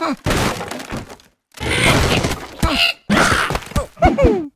Ah! Boom!